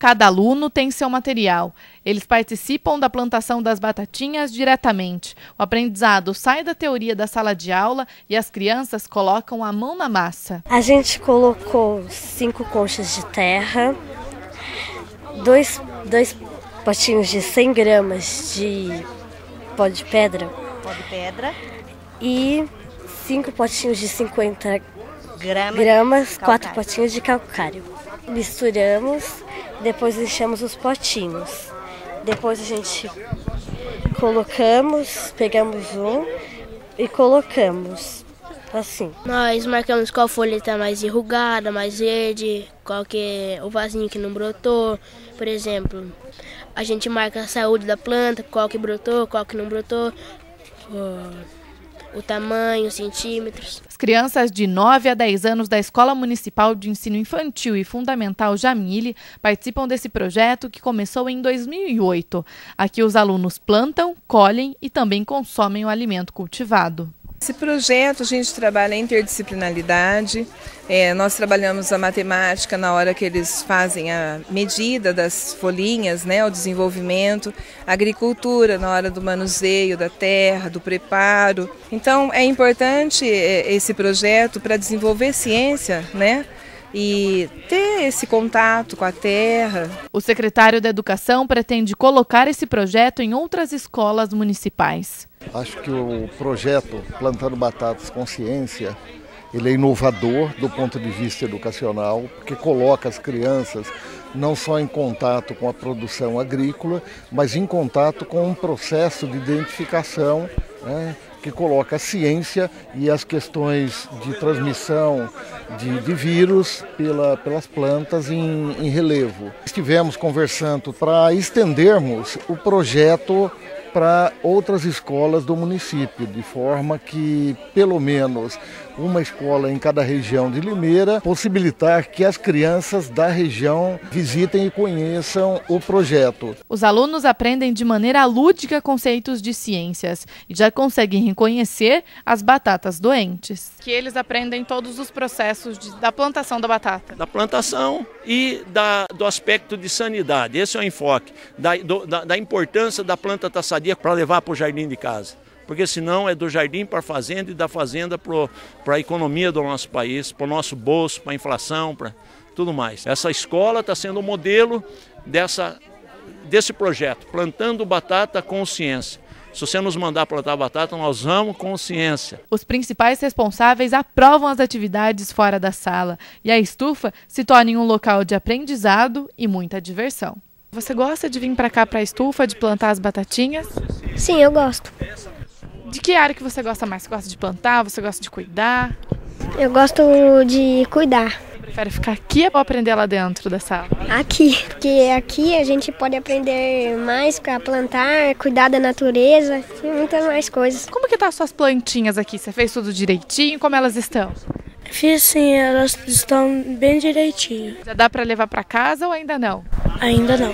cada aluno tem seu material. Eles participam da plantação das batatinhas diretamente. O aprendizado sai da teoria da sala de aula e as crianças colocam a mão na massa. A gente colocou cinco conchas de terra, dois, dois potinhos de 100 gramas de pó de pedra. Pó de pedra. E cinco potinhos de 50 Grama, gramas, quatro potinhos de calcário. Misturamos, depois enchemos os potinhos. Depois a gente colocamos, pegamos um e colocamos assim. Nós marcamos qual folha está mais enrugada, mais verde, qual que é o vasinho que não brotou, por exemplo. A gente marca a saúde da planta, qual que brotou, qual que não brotou, o tamanho, centímetros. As crianças de 9 a 10 anos da Escola Municipal de Ensino Infantil e Fundamental Jamile participam desse projeto que começou em 2008. Aqui os alunos plantam, colhem e também consomem o alimento cultivado. Esse projeto a gente trabalha a interdisciplinaridade, é, nós trabalhamos a matemática na hora que eles fazem a medida das folhinhas, né, o desenvolvimento, a agricultura na hora do manuseio da terra, do preparo. Então é importante é, esse projeto para desenvolver ciência, né? e ter esse contato com a terra. O secretário da Educação pretende colocar esse projeto em outras escolas municipais. Acho que o projeto Plantando Batatas Consciência ele é inovador do ponto de vista educacional, porque coloca as crianças não só em contato com a produção agrícola, mas em contato com um processo de identificação né, que coloca a ciência e as questões de transmissão de, de vírus pela, pelas plantas em, em relevo. Estivemos conversando para estendermos o projeto para outras escolas do município, de forma que pelo menos uma escola em cada região de Limeira, possibilitar que as crianças da região visitem e conheçam o projeto. Os alunos aprendem de maneira lúdica conceitos de ciências e já conseguem reconhecer as batatas doentes. Que eles aprendem todos os processos de, da plantação da batata. Da plantação e da, do aspecto de sanidade. Esse é o enfoque da, do, da, da importância da planta taçadia para levar para o jardim de casa porque senão é do jardim para a fazenda e da fazenda para a economia do nosso país, para o nosso bolso, para a inflação, para tudo mais. Essa escola está sendo o modelo dessa, desse projeto, plantando batata com ciência. Se você nos mandar plantar batata, nós vamos com ciência. Os principais responsáveis aprovam as atividades fora da sala e a estufa se torna um local de aprendizado e muita diversão. Você gosta de vir para cá para a estufa, de plantar as batatinhas? Sim, eu gosto. De que área que você gosta mais? Você gosta de plantar? Você gosta de cuidar? Eu gosto de cuidar. Prefere ficar aqui ou aprender lá dentro da sala? Aqui, porque aqui a gente pode aprender mais para plantar, cuidar da natureza e muitas mais coisas. Como que tá as suas plantinhas aqui? Você fez tudo direitinho? Como elas estão? Fiz sim, elas estão bem direitinho. Já dá para levar para casa ou ainda não? Ainda não.